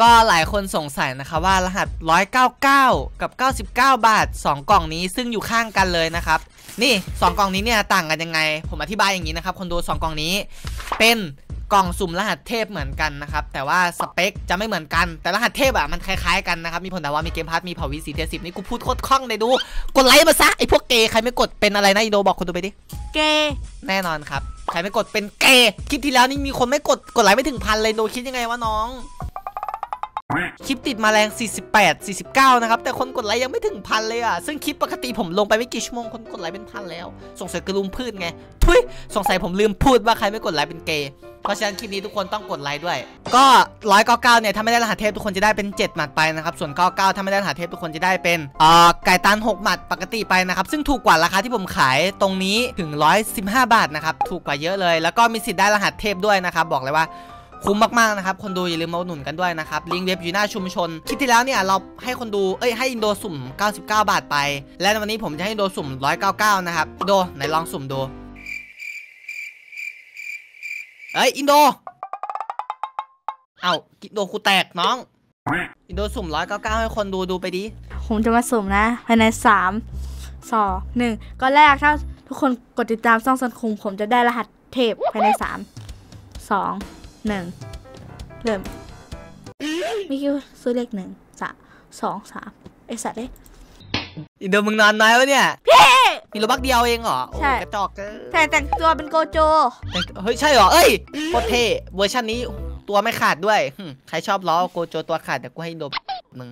ก็หลายคนสงสัยนะคะว่ารหัส 199 กับ 99 บาท 2 กล่องนี้ซึ่งอยู่ข้างกันเลยนะครับ นี่ 2 กล่องนี้เนี่ยต่างกันยังไง ผมอธิบายอย่างนี้นะครับคนดู 2 กล่องนี้ เป็นกล่องสุ่มรหัสเทพเหมือนกันนะครับ แต่ว่าสเปคจะไม่เหมือนกัน แต่รหัสเทพอะมันคล้ายๆกันนะครับ มีผลแต่ว่ามี game pass มีเผ่า V4 tier สิบนี่กูพูดโคตรคล่องเลยดู กดไลค์มาซะไอพวกเกย์ใครไม่กดเป็นอะไรนะอินโดบอกคนดูไปดิ เกย์แน่นอนครับ ใครไม่กดเป็นเกย์คลิปที่แล้วนี่มีคนไม่กดกดไลค์ไม่ถึงพันเลยโดคิดยังไงวะน้อง คลิปติดมาแรง 48 49 นะครับ แต่คนกดไลค์ยังไม่ถึงพันเลยอะ ซึ่งคลิปปกติผมลงไปไม่กี่ชั่วโมงคนกดไลค์เป็นพันแล้ว สงสัยกระลุมพืชไง ทุยสงสัยผมลืมพูดว่าใครไม่กดไลค์เป็นเกย์เพราะฉะนั้นคลิปนี้ทุกคนต้องกดไลค์ด้วย ก็199เนี่ย ถ้าไม่ได้รหัสเทพทุกคนจะได้เป็น 7 หมัดไปนะครับ ส่วน99ถ้าไม่ได้รหัสเทพทุกคนจะได้เป็นเอ่อไก่ตัน6 หมัดปกติไปนะครับ ซึ่งถูกกว่าราคาที่ผมขายตรงนี้ถึง 115 บาทนะครับ ถูกกว่าเยอะเลย แล้วก็มีสิทธิ์ได้รหัสเทพด้วยนะครับ บอกเลยว่า คุ้มมากๆนะครับคนดูอย่าลืมมาหนุนกันด้วยนะครับลิงก์เว็บอยู่หน้าชุมชนคลิปที่แล้วเนี่ยเราให้คนดูเอ้ยให้อินโดสุ่ม 99 บาทไป และวันนี้ผมจะให้อินโดสุ่ม 199 นะครับโดไหนลองสุ่มดูเอ้ยอินโดเอ้าอินโดคูแตกน้อง อินโดสุ่ม 199 ให้คนดูดูไปดิผมจะมาสุ่มนะภายในสามสองหนึ่งก็แรกถ้าทุกคนกดติดตามซ่องสันคุงผมจะได้รหัสเทพภายในสามสอง หนึ่งเริ่มมีคิวซื้อเลขหนึ่งสามสองสามไอสัตว์เลยอินโดมึงนอนน้อยวะเนี่ยพี่มีโลบักเดียวเองเหรอโอ้ใช่กระจอกเกินแต่แต่งตัวเป็นโกโจแต่เฮ้ยใช่เหรอเอ้ยโคตรเท่เวอร์ชันนี้ตัวไม่ขาดด้วยหึใครชอบล้อโกโจตัวขาดเดี๋ยวกูให้อินโดมึง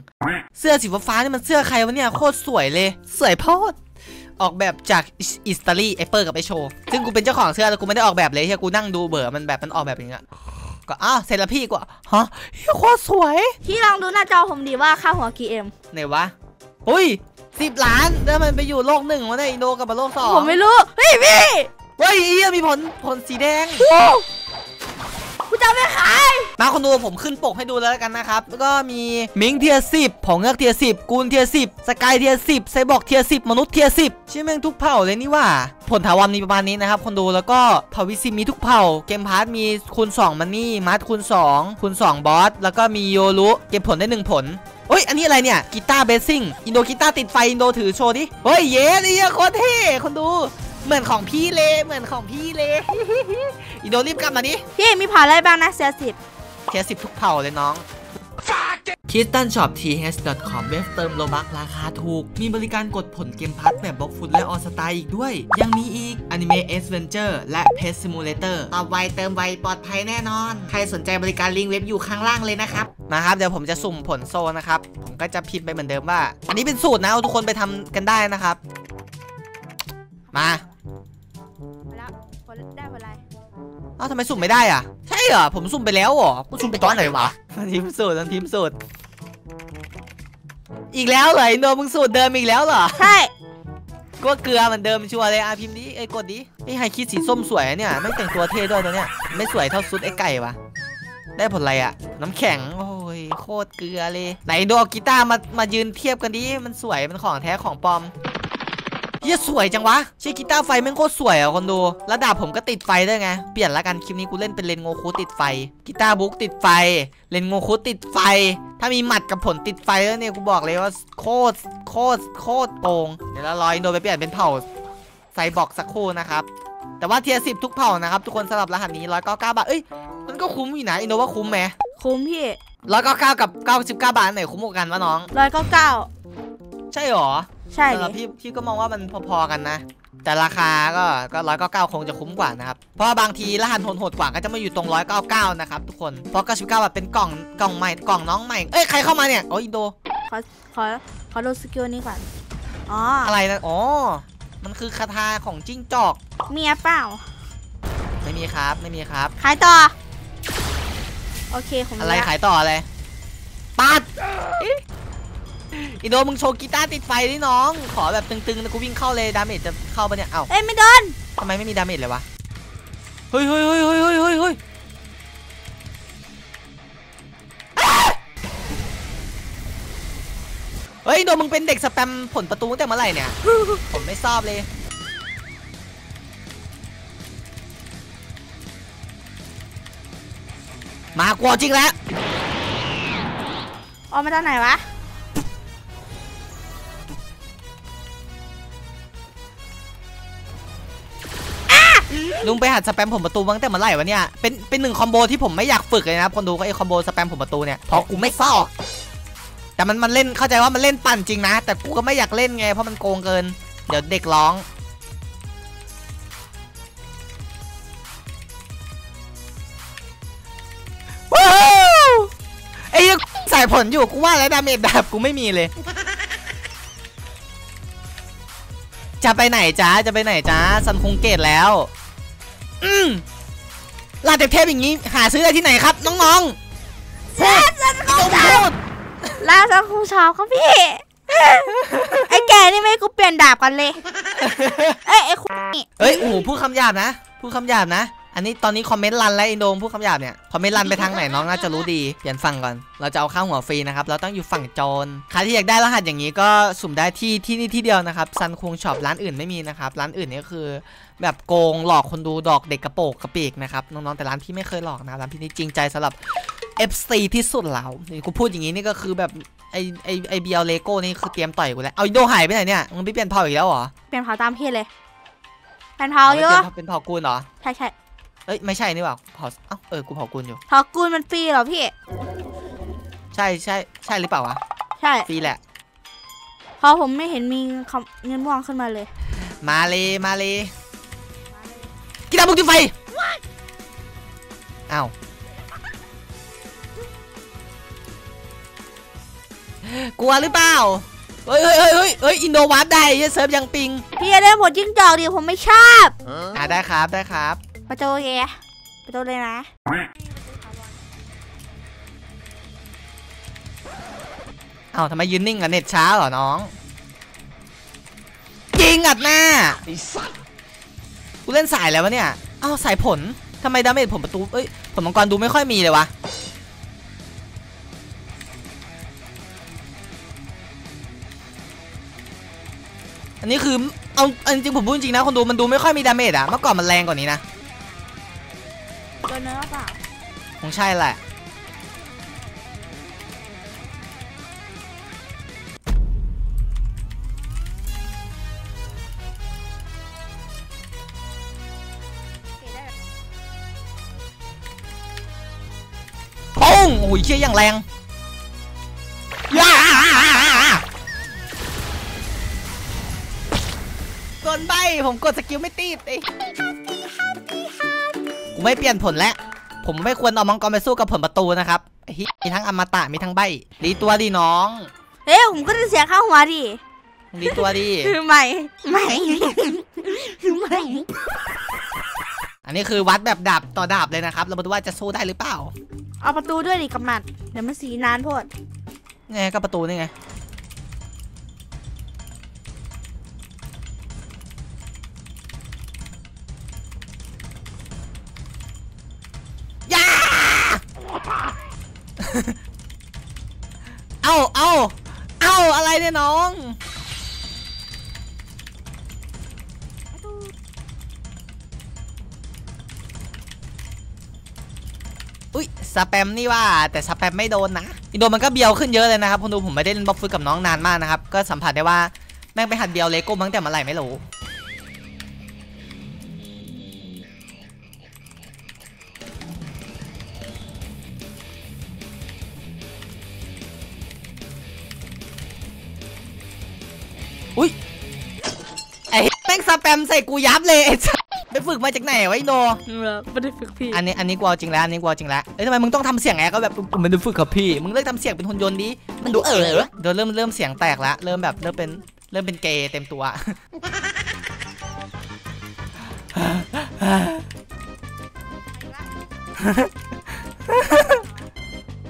เสื้อสีฟ้าๆนี่มันเสื้อใครวะเนี่ยโคตรสวยเลยสวยโพดออกแบบจากอิสอิตาลีไอเปอร์กับไอโชว์ซึ่งกูเป็นเจ้าของเสื้อแต่กูไม่ได้ออกแบบเลยเฮียกูนั่งดูเบื่อมันแบบมันออกแบบอย่างเงี้ย ก็อ้าวเซราพี่กูฮะเฮียโคตรสวยที่ลองดูหน้าจอผมดีว่าค่าหัวกี่เอ็มไหนวะอุ้ยสิบล้านแล้วมันไปอยู่โลกหนึ่งวะเนี่ยอินโดกับมาโลกสองผมไม่รู้เฮ้ยพี่เฮ้ยเฮียมีผลผลสีแดงกู จะเอาไปขาย มาคนดูผมขึ้นปกให้ดูแล้วกันนะครับ แล้วก็มีมิงเทียสิบผองเงือกเทียสิบกูนเทียสิบสกายเทียสิบไซบอร์กเทียสิบมนุษย์เทียสิบชื่อแม่งทุกเผ่าเลยนี่ว่า ผลถาวรมีประมาณนี้นะครับคนดูแล้วก็เผ่าวิซิมมีทุกเผ่า เกมพาร์ทมีคูณ2มันนี่มาร์ทคูณ2คูณ2บอสแล้วก็มีโยรุเก็บผลได้ 1 ผลเฮ้ย อันนี้อะไรเนี่ยกีตาร์เบสซิ่งอินโดกีตาร์ติดไฟ อินโดถือโชว์ดิ เฮ้ย เย้นี่โคตรเท่คนดู เหมือนของพี่เลยเหมือนของพี่เลยอินโดรีบกลับมาดิพี่มีผ่านอะไรบ้างนะเสียสิบtier สิบทุกเผ่าเลยน้อง k i s t a n Shop th com เว็บเติม Robux ราคาถูก มีบริการกดผล gamepass แบบ Blox Fruits และ All Star อีกด้วย ยังมีอีก Anime Adventure และ Pet Simulator ตอบไวเติมไวปลอดภัยแน่นอน ใครสนใจบริการลิงก์เว็บอยู่ข้างล่างเลยนะครับนะครับ เดี๋ยวผมจะสุ่มผลโซนะครับ ผมก็จะพิมพ์ไปเหมือนเดิมว่า อันนี้เป็นสูตรนะเอาทุกคนไปทำกันได้นะครับ มามา แล้วผลได้ผลอะไรเอ้าทำไมสุ่มไม่ได้อะ ใช่เหรอ ผมสุ่มไปแล้วเหรอกูสุ่มไปตอนไหนวะทีมสูตรทีมสูตรอีกแล้วเหรอไอ้โนมึงสูตรเดิมอีกแล้วเหรอ ใช่ ก็เกลือเหมือนเดิมชัวร์เลยอะพิมพ์ดิไอ้ยกดดิไอ้ไฮคิดสีส้มสวยอะเนี่ยไม่แต่งตัวเท่ด้วยตัวเนี้ย ไม่สวยเท่าซุดไอ้ไก่วะ ได้ผลอะไรอะน้ำแข็ง โอ้ยโคตรเกลือเลย ไหนดูเอากีตาร์มา มายืนเทียบกันดิ มันสวย มันของแท้ของปลอม เฮียสวยจังวะใช่กีตาร์ไฟแม่งโคตรสวยอะคนดูระดับผมก็ติดไฟด้วยไง เปลี่ยนละกันคลิปนี้กูเล่นเป็นเรนโงคุติดไฟกีตาร์บุ๊กติดไฟ เรนโงคุติดไฟ ถ้ามีหมัดกับผลติดไฟแล้วเนี่ยกูบอกเลยว่าโคตรโคตรโคตรโกงเดี๋ยวเรารออินโดไปเปลี่ยนเป็นเผ่าไซบอร์กสักครู่นะครับแต่ว่า tier สิบทุกเผ่านะครับทุกคนสำหรับรหัสนี้ร้อยเก้าเก้าบาทเอ้ยมันก็คุ้มอยู่นะอินโดว่าคุ้มไหมคุ้มพี่ร้อยเก้าเก้ากับเก้าสิบเก้าบาทอันไหนคุ้มกว่ากันวะน้องร้อยเก้าเก้าใช่หรอ ใช่สำหรับดิพี่พี่ก็มองว่ามันพอๆกันนะ แต่ราคาก็ก็ร้อยเก้าเก้าคงจะคุ้มกว่านะครับ เพราะว่าบางทีรหัสโหดๆกว่าก็จะมาอยู่ตรงร้อยเก้าเก้านะครับทุกคน เพราะเก้าสิบเก้าบาทเป็นกล่องกล่องใหม่กล่องน้องใหม่ เอ้ยใครเข้ามาเนี่ย โอ้ยอินโด ขอขอขอดูสกิลนี้ก่อน อ๋ออะไรนะอ๋อ มันคือคาถาของจิ้งจอก เมียเปล่าไม่มีครับ ไม่มีครับ ขายต่อ โอเคผมอะไรรู้ละขายต่ออะไรปัด อินโดมึงโชว์กีตาร์ติดไฟดิน้อง ขอแบบตึงๆนะกูวิ่งเข้าเลย damage จะเข้าปะเนี่ยเอ้าเอ้ยไม่โดนทำไมไม่มี damage เลยวะเฮ้ยเฮ้ยเฮ้ยเฮ้ยเฮ้ยเฮ้ยเฮ้ยเฮ้ยอินโดมึงเป็นเด็กสแปมผลประตูตั้งแต่เมื่อไหร่เนี่ยผมไม่ทราบเลยมากลัวจริงแล้วออกมาจากไหนวะ ลุงไปหัดสแปมผมประตูมาตั้งแต่เมื่อไหร่วะเนี่ยเป็นเป็นหนึ่งคอมโบที่ผมไม่อยากฝึกเลยนะครับคนดูก็ไอคอมโบสแปมผมประตูเนี่ยเพราะกูไม่ซ่อกแต่มันมันเล่นเข้าใจว่ามันเล่นปั่นจริงนะ แต่กูก็ไม่อยากเล่นไงเพราะมันโกงเกิน เดี๋ยวเด็กร้องว้าวไอ้เหี้ยใส่ผลอยู่กูว่าแล้วดาเมจแบบกูไม่มีเลย จะไปไหนจ้าจะไปไหนจ้าซันคงเกตแล้ว อืมลาเด็กเทพอย่างนี้หาซื้อได้ที่ไหนครับ น้องๆพูดต้องพูดล่าสักครูชอบครับพี่ ไอ้แกนี่ไม่ให้กูเปลี่ยนดาบกันเลย เอ้ยไอ้คุนี่เอ้ยโอ้โหพูดคำหยาบนะพูดคำหยาบนะ อันนี้ตอนนี้คอมเมนต์ run แล้วอินโดมพูดคำหยาบเนี่ยคอมเมนต์ run ไปทางไหนน้องน่าจะรู้ดีเปลี่ยนฝั่งก่อน เราจะเอาค่าหัวฟรีนะครับ เราต้องอยู่ฝั่งโจรใครที่อยากได้รหัสอย่างนี้ก็สุ่มได้ที่ที่นี่ที่เดียวนะครับซันคุงช็อปร้านอื่นไม่มีนะครับร้านอื่นนี่ก็คือ แบบโกงหลอกคนดูดอกเด็กกระโปกกระปีกนะครับน้องๆแต่ร้านพี่ไม่เคยหลอกนะร้านพี่นี่จริงใจสำหรับ FC ที่สุดแล้วนี่กูพูดอย่างนี้นี่ก็คือแบบไอไอไอเบียเลโก้นี่คือเตรียมต่อยกูแล้วเอาอินโดหายไปไหนเนี่ยมึงไปเปลี่ยนเผ่าอีกแล้วเหรอเปลี่ยนเผ่าตามพี่เลยเปลี่ยนเผาเยอะเป็นเป็นเผ่ากูลเหรอใช่ใช่ เอ้ยไม่ใช่นี่หว่าเผ่าเอ้าเออกูเผ่ากูลอยู่เผากูลมันฟรีเหรอพี่ ใช่ใช่ใช่หรือเปล่าวะใช่ฟรีแหละเพราะผมไม่เห็นมีคำเงินม่วงขึ้นมาเลย มาเลยมาเลยกีตาร์บุกจิไฟอ้าวกลัวหรือเปล่าเฮ้ยเฮ้ยเฮ้ยเฮ้ยเฮ้ยอินโด warp ได้เหี้ยเซิร์ฟยัง ping พี่จะได้หมดจิ้งจอกดิผมไม่ชอบอ่าได้ครับได้ครับ ประตูเยประตูเลยนะเอ้าทำไมยืนนิ่งอะเน็ตช้าเหรอน้องยิงอัดหน้ากูเล่นสายแล้ววะเนี่ยเอ้าสายผลทำไม damage ผมประตูเอ้ยผลมังกรดูไม่ค่อยมีเลยวะอันนี้คือเอาเอาจริงๆผมพูดจริงๆนะคนดูมันดูไม่ค่อยมี damage อะเมื่อก่อนมันแรงกว่านี้นะตัว เนื้อเปล่าคงใช่แหละปุ้งโอ้ยเชี่ยอย่างแรงย่าโดนใบผมกดสกิลไม่ติดเอ้ ยกูไม่เปลี่ยนผลแล้วผมไม่ควรเอามังกรไปสู้กับผลประตูนะครับไอ้เหี้ยมีทั้งอมตะมีทั้งใบดีตัวดีน้องเฮ้ยผมก็จะเสียค่าหัวดิดีตัวดีคือใหม่ใหม่ใหม่อันนี้คือวัดแบบดาบต่อดาบเลยนะครับ เรามาดูว่าจะสู้ได้หรือเปล่า เอาประตูด้วยดิกำนัดเดี๋ยวมันสีนานโพดไงก็ประตูนี่ไง เอาเอาเอาอะไรเนี่ยน้องอุ้ยสแปมนี่ว่าแต่สแปมไม่โดนนะอินโดมันก็เบียวขึ้นเยอะเลยนะครับคุณดูผมไม่ได้เล่นบล็อกฟุตกับน้องนานมากนะครับ ก็สัมผัสได้ว่าแม่งไปหัดเบียวเลโก้มาตั้งแต่เมื่อไหร่ไม่รู้ ม่งสแปมใส่กูยับเลยไอ้สัสไปฝึกมาจากไหนวะอินโดไม่ได้ฝึกพี่อันนี้อันนี้กูเอาจริงแล้วอันนี้กูเอาจริงแล้วเอ้ยทำไมมึงต้องทำเสียงแอร์ก็แบบกูไม่ได้ฝึกกับพี่ มึงเลิกทำเสียงเป็นหุ่นยนต์ดิ มันดูเออเดี๋ยวเริ่มเริ่มเสียงแตกแล้วเริ่มแบบเริ่มเป็นเริ่มเป็นเกย์เต็มตัว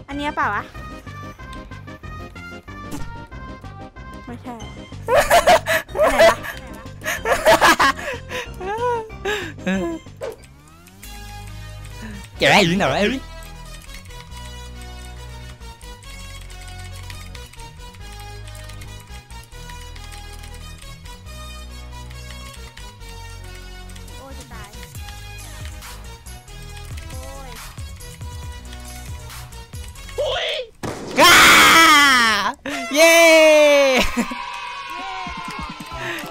อันนี้เปล่าวะ ไม่ใช่ ก้าเย้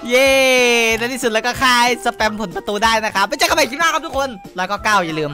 เย้ในที่สุดแล้วก็คายสแปมผลประตูได้นะครับ ไปเจอกันใหม่คลิปหน้าครับทุกคน แล้วก็ก้าวอย่าลืม